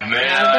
Man.